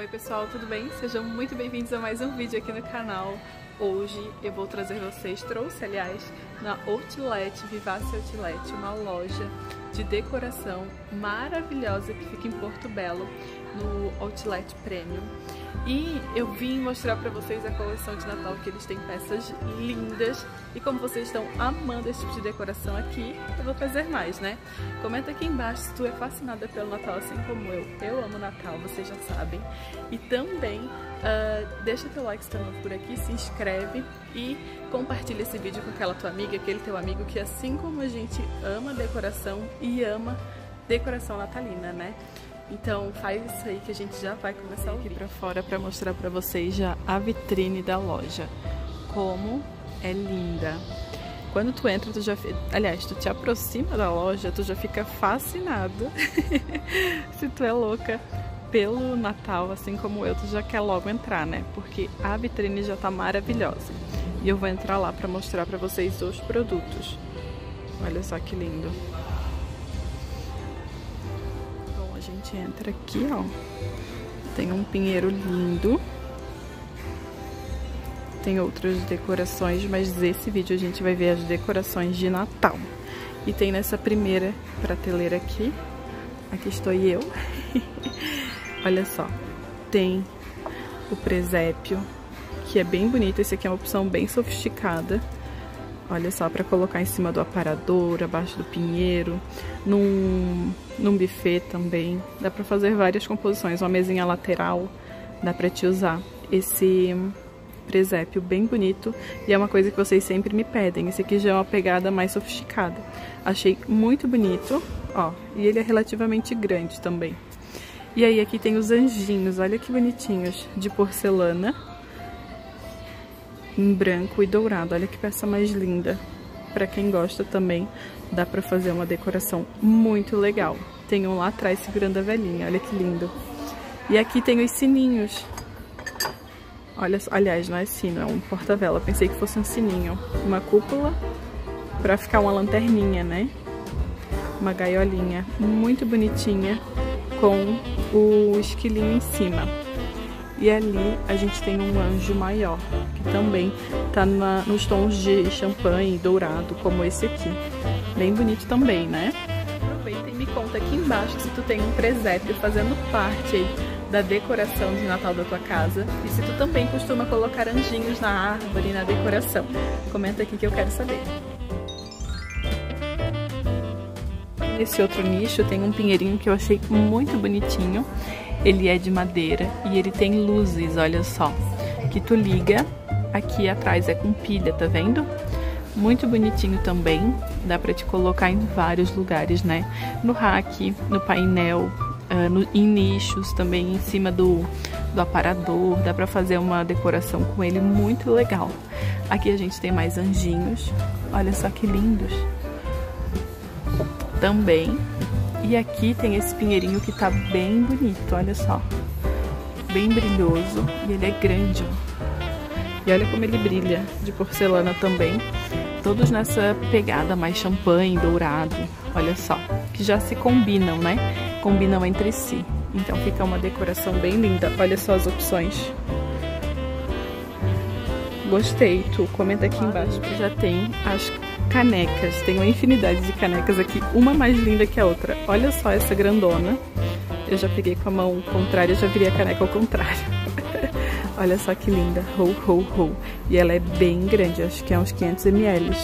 Oi pessoal, tudo bem? Sejam muito bem-vindos a mais um vídeo aqui no canal. Hoje eu vou trazer vocês, trouxe aliás, na Outlet, Vivace Outlet, uma loja de decoração maravilhosa que fica em Porto Belo, no Outlet Premium. E eu vim mostrar pra vocês a coleção de Natal, que eles têm peças lindas. E como vocês estão amando esse tipo de decoração aqui, eu vou trazer mais, né? Comenta aqui embaixo se tu é fascinada pelo Natal, assim como eu. Eu amo Natal, vocês já sabem. E também uh, deixa teu like se tá novo por aqui, se inscreve e compartilha esse vídeo com aquela tua amiga, aquele teu amigo que assim como a gente ama decoração e ama decoração natalina, né? Então faz isso aí que a gente já vai começar aqui para fora para mostrar para vocês já a vitrine da loja. Como é linda. Quando tu entra, tu já, aliás, tu te aproxima da loja, tu já fica fascinado. Se tu é louca pelo Natal, assim como eu, tu já quer logo entrar, né? Porque a vitrine já tá maravilhosa. E eu vou entrar lá para mostrar para vocês os produtos. Olha só que lindo. Gente entra aqui, ó. Tem um pinheiro lindo. Tem outras decorações, mas esse vídeo a gente vai ver as decorações de Natal. E tem nessa primeira prateleira aqui, aqui estou eu. Olha só, tem o presépio, que é bem bonito. Esse aqui é uma opção bem sofisticada. Olha só, para colocar em cima do aparador, abaixo do pinheiro, num, num buffet também. Dá para fazer várias composições, uma mesinha lateral, dá para te usar. Esse presépio bem bonito e é uma coisa que vocês sempre me pedem. Esse aqui já é uma pegada mais sofisticada. Achei muito bonito, ó, e ele é relativamente grande também. E aí aqui tem os anjinhos, olha que bonitinhos, de porcelana em branco e dourado. Olha que peça mais linda. Para quem gosta também, dá para fazer uma decoração muito legal. Tem um lá atrás segurando a velhinha, olha que lindo. E aqui tem os sininhos. Olha, aliás, não é sino, é um porta-vela. Pensei que fosse um sininho. Uma cúpula para ficar uma lanterninha, né? Uma gaiolinha muito bonitinha com o esquilinho em cima. E ali a gente tem um anjo maior, que também tá na, nos tons de champanhe dourado, como esse aqui. Bem bonito também, né? Aproveita e me conta aqui embaixo se tu tem um presépio fazendo parte aí da decoração de Natal da tua casa e se tu também costuma colocar anjinhos na árvore, na decoração. Comenta aqui que eu quero saber. Nesse outro nicho tem um pinheirinho que eu achei muito bonitinho ele é de madeira e ele tem luzes, olha só, que tu liga, aqui atrás é com pilha, tá vendo? Muito bonitinho também, dá pra te colocar em vários lugares, né? No rack, no painel, uh, no, em nichos, também em cima do, do aparador, dá pra fazer uma decoração com ele muito legal. Aqui a gente tem mais anjinhos, olha só que lindos. Também e aqui tem esse pinheirinho que tá bem bonito, olha só. Bem brilhoso e ele é grande, E olha como ele brilha, de porcelana também. Todos nessa pegada mais champanhe, dourado, olha só. Que já se combinam, né? Combinam entre si. Então fica uma decoração bem linda. Olha só as opções. Gostei, tu comenta aqui embaixo já tem as canecas. Tem uma infinidade de canecas aqui, uma mais linda que a outra. Olha só essa grandona. Eu já peguei com a mão contrária, já virei a caneca ao contrário. Olha só que linda. Ho, ho, ho. E ela é bem grande, acho que é uns 500 ml.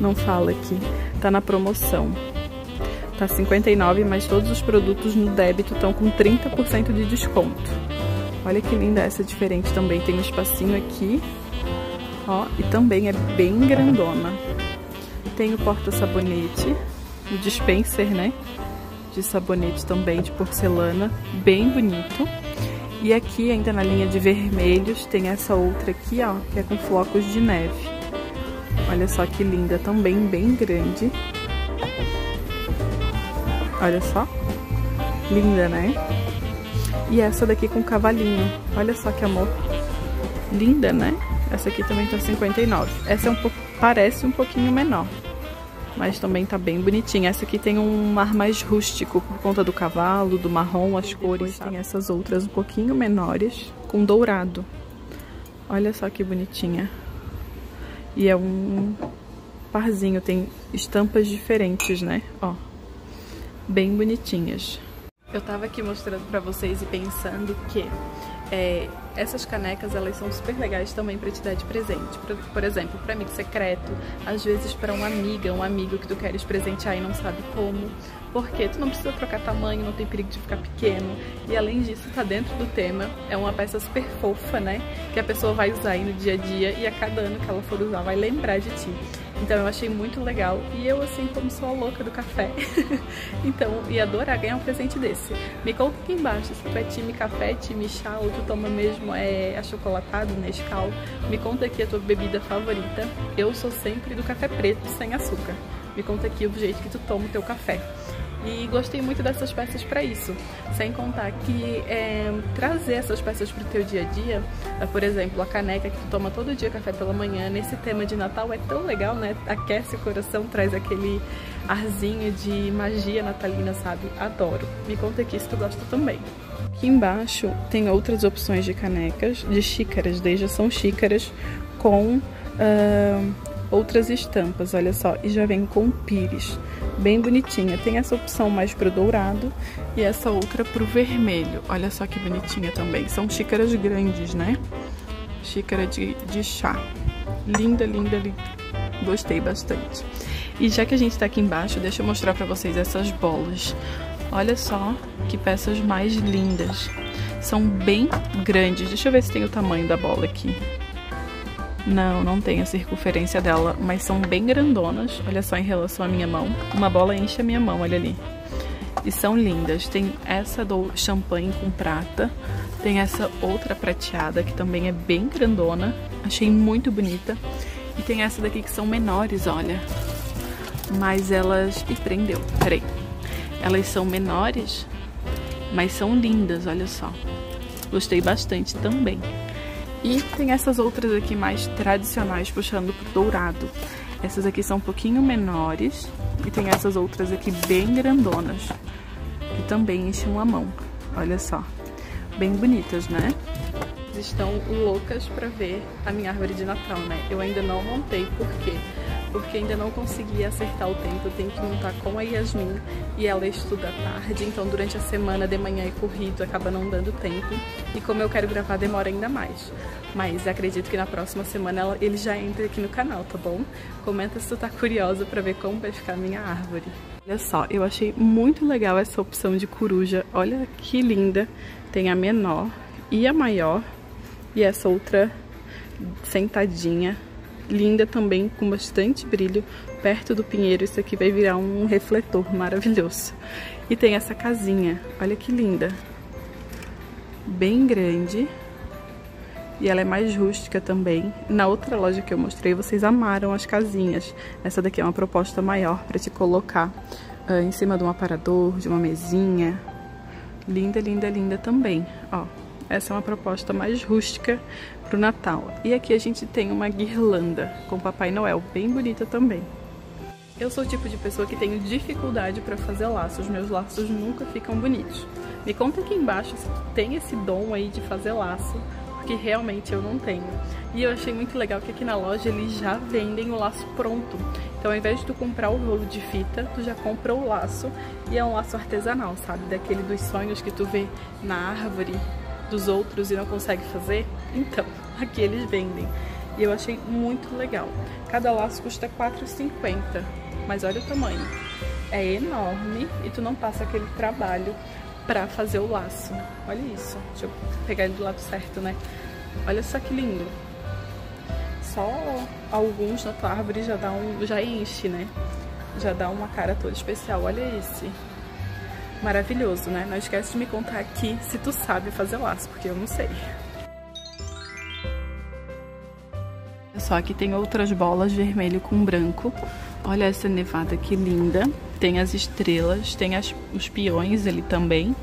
Não fala aqui. Tá na promoção. Tá 59, mas todos os produtos no débito estão com 30% de desconto. Olha que linda essa diferente também. Tem um espacinho aqui Ó, e também é bem grandona. Tem o porta-sabonete, o dispenser, né? De sabonete também de porcelana, bem bonito. E aqui, ainda na linha de vermelhos, tem essa outra aqui, ó, que é com flocos de neve. Olha só que linda, também bem grande. Olha só. Linda, né? E essa daqui com cavalinho. Olha só que amor. Linda, né? Essa aqui também tá 59. Essa é um pouco, parece um pouquinho menor. mas também tá bem bonitinha. Essa aqui tem um ar mais rústico por conta do cavalo, do marrom, as cores. Tem essas outras um pouquinho menores, com dourado. Olha só que bonitinha. E é um parzinho, tem estampas diferentes, né? Ó, bem bonitinhas. Eu tava aqui mostrando pra vocês e pensando que é, essas canecas elas são super legais também para te dar de presente. Por, por exemplo, para amigo secreto, às vezes para uma amiga, um amigo que tu queres presentear e não sabe como. Porque tu não precisa trocar tamanho, não tem perigo de ficar pequeno. E além disso, tá dentro do tema. É uma peça super fofa, né? Que a pessoa vai usar aí no dia a dia e a cada ano que ela for usar vai lembrar de ti. Então eu achei muito legal. E eu, assim, como sou a louca do café, então ia adorar ganhar um presente desse. Me conta aqui embaixo se tu é time café, time chá, ou tu toma mesmo é, achocolatado, Nescau. Me conta aqui a tua bebida favorita. Eu sou sempre do café preto, sem açúcar. Me conta aqui o jeito que tu toma o teu café. E gostei muito dessas peças para isso. Sem contar que é, trazer essas peças para o teu dia a dia, é, por exemplo, a caneca que tu toma todo dia café pela manhã, nesse tema de Natal é tão legal, né? Aquece o coração, traz aquele arzinho de magia natalina, sabe? Adoro. Me conta aqui se tu gosta também. Aqui embaixo tem outras opções de canecas, de xícaras, desde são xícaras com uh, outras estampas, olha só, e já vem com pires bem bonitinha. Tem essa opção mais pro dourado e essa outra pro vermelho. Olha só que bonitinha também. São xícaras grandes, né? Xícara de, de chá. Linda, linda, linda. Gostei bastante. E já que a gente tá aqui embaixo, deixa eu mostrar pra vocês essas bolas. Olha só que peças mais lindas. São bem grandes. Deixa eu ver se tem o tamanho da bola aqui. Não, não tem a circunferência dela, mas são bem grandonas. Olha só em relação à minha mão. Uma bola enche a minha mão, olha ali. E são lindas. Tem essa do champanhe com prata. Tem essa outra prateada que também é bem grandona. Achei muito bonita. E tem essa daqui que são menores, olha. Mas elas... Ih, prendeu. Peraí. Elas são menores, mas são lindas, olha só. Gostei bastante também. E tem essas outras aqui mais tradicionais, puxando pro dourado. Essas aqui são um pouquinho menores. E tem essas outras aqui bem grandonas, que também enchem a mão. Olha só. Bem bonitas, né? Estão loucas pra ver a minha árvore de Natal, né? Eu ainda não montei, por quê? Porque ainda não consegui acertar o tempo. Eu tenho que montar com a Yasmin e ela estuda tarde, então durante a semana de manhã é corrido, acaba não dando tempo. E como eu quero gravar, demora ainda mais. Mas acredito que na próxima semana ele já entra aqui no canal, tá bom? Comenta se tu tá curiosa pra ver como vai ficar a minha árvore. Olha só, eu achei muito legal essa opção de coruja. Olha que linda. Tem a menor e a maior. E essa outra sentadinha linda também, com bastante brilho, perto do pinheiro. Isso aqui vai virar um refletor maravilhoso. E tem essa casinha, olha que linda. Bem grande. E ela é mais rústica também. Na outra loja que eu mostrei, vocês amaram as casinhas. Essa daqui é uma proposta maior para te colocar uh, em cima de um aparador, de uma mesinha. Linda, linda, linda também, ó. Essa é uma proposta mais rústica para o Natal. E aqui a gente tem uma guirlanda com Papai Noel, bem bonita também. Eu sou o tipo de pessoa que tenho dificuldade para fazer laços, meus laços nunca ficam bonitos. Me conta aqui embaixo se tem esse dom aí de fazer laço, porque realmente eu não tenho. E eu achei muito legal que aqui na loja eles já vendem o laço pronto. Então ao invés de tu comprar o rolo de fita, tu já compra o laço e é um laço artesanal, sabe? Daquele dos sonhos que tu vê na árvore dos outros e não consegue fazer? Então, aqui eles vendem. E eu achei muito legal. Cada laço custa R$4,50, mas olha o tamanho. É enorme e tu não passa aquele trabalho pra fazer o laço. Olha isso. Deixa eu pegar ele do lado certo, né? Olha só que lindo. Só alguns na tua árvore já dá um, já enche, né? Já dá uma cara toda especial. Olha esse maravilhoso, né? Não esquece de me contar aqui se tu sabe fazer laço, porque eu não sei. Só que tem outras bolas vermelho com branco. Olha essa nevada que linda. Tem as estrelas, tem as, os peões ali também.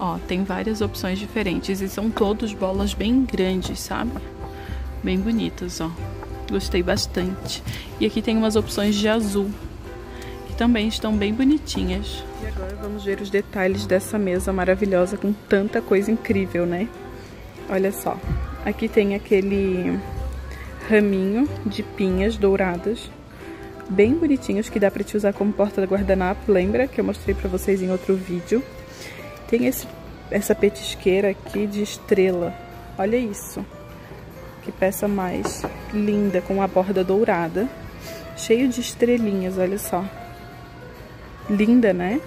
Ó, tem várias opções diferentes e são todos bolas bem grandes, sabe? Bem bonitas, ó. Gostei bastante. E aqui tem umas opções de azul que também estão bem bonitinhas. E agora vamos ver os detalhes dessa mesa maravilhosa com tanta coisa incrível, né? Olha só, aqui tem aquele raminho de pinhas douradas, bem bonitinhos, que dá pra te usar como porta guardanapo, lembra? Que eu mostrei pra vocês em outro vídeo. Tem esse, essa petisqueira aqui de estrela, olha isso. Que peça mais linda, com a borda dourada, cheio de estrelinhas, olha só. Linda, né?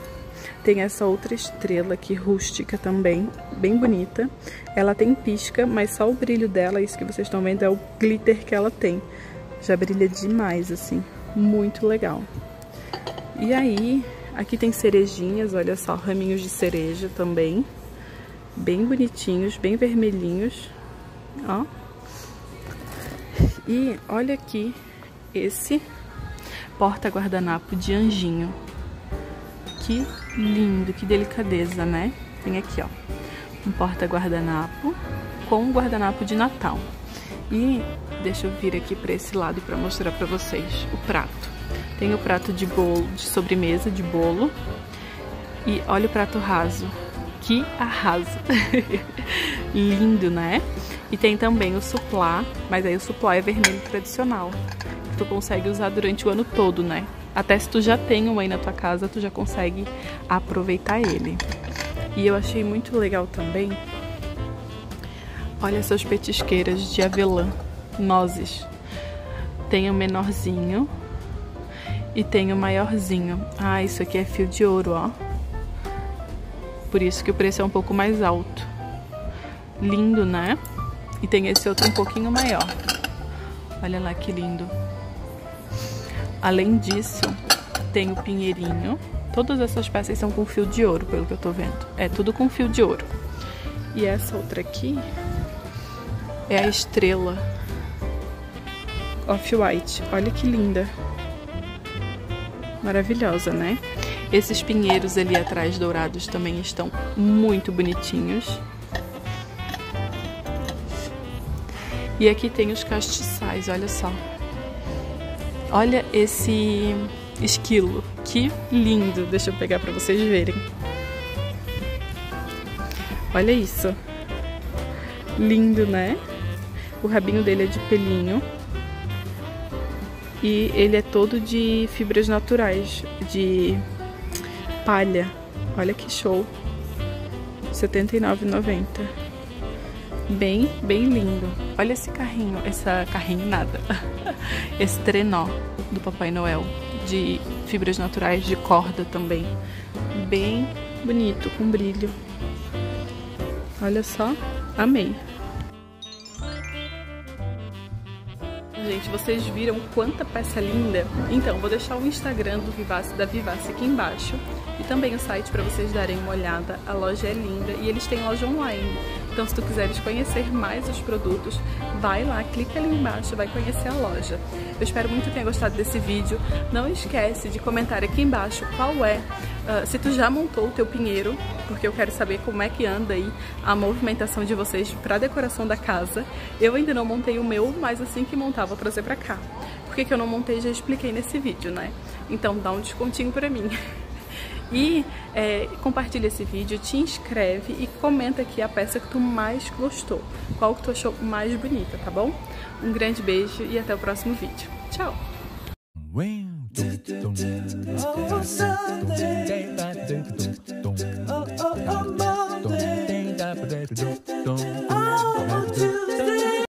Tem essa outra estrela aqui, rústica também, bem bonita. Ela tem pisca, mas só o brilho dela, isso que vocês estão vendo, é o glitter que ela tem. Já brilha demais, assim. Muito legal. E aí, aqui tem cerejinhas, olha só, raminhos de cereja também. Bem bonitinhos, bem vermelhinhos. Ó. E olha aqui esse porta-guardanapo de anjinho. Que lindo, que delicadeza, né? Tem aqui, ó, um porta-guardanapo com um guardanapo de Natal. E deixa eu vir aqui para esse lado para mostrar para vocês o prato. Tem o prato de bolo, de sobremesa de bolo. E olha o prato raso. Que arraso! Lindo, né? E tem também o suplá, mas aí o suplá é vermelho tradicional. Que tu consegue usar durante o ano todo, né? Até se tu já tem um aí na tua casa, tu já consegue aproveitar ele. E eu achei muito legal também. Olha essas petisqueiras de avelã, nozes. Tem o menorzinho e tem o maiorzinho. Ah, isso aqui é fio de ouro, ó. Por isso que o preço é um pouco mais alto. Lindo, né? E tem esse outro um pouquinho maior. Olha lá que lindo. Além disso, tem o pinheirinho. Todas essas peças são com fio de ouro, pelo que eu tô vendo. É tudo com fio de ouro. E essa outra aqui é a estrela off-white. Olha que linda. Maravilhosa, né? Esses pinheiros ali atrás dourados também estão muito bonitinhos. E aqui tem os castiçais, olha só. Olha esse esquilo, que lindo. Deixa eu pegar para vocês verem. Olha isso. Lindo, né? O rabinho dele é de pelinho. E ele é todo de fibras naturais, de palha. Olha que show. R$ 79,90. Bem, bem lindo. Olha esse carrinho, essa carrinho nada. Esse trenó do Papai Noel de fibras naturais de corda também. Bem bonito, com brilho. Olha só, amei. Gente, vocês viram quanta peça linda? Então, vou deixar o Instagram do Vivace, da Vivace aqui embaixo e também o site para vocês darem uma olhada. A loja é linda e eles têm loja online. Então, se tu quiseres conhecer mais os produtos, vai lá, clica ali embaixo, vai conhecer a loja. Eu espero muito que tenha gostado desse vídeo. Não esquece de comentar aqui embaixo qual é, uh, se tu já montou o teu pinheiro, porque eu quero saber como é que anda aí a movimentação de vocês para decoração da casa. Eu ainda não montei o meu, mas assim que montar vou trazer pra cá. Por que, que eu não montei já expliquei nesse vídeo, né? Então dá um descontinho pra mim. E é, compartilha esse vídeo, te inscreve e comenta aqui a peça que tu mais gostou. Qual que tu achou mais bonita, tá bom? Um grande beijo e até o próximo vídeo. Tchau! Oh, oh, oh,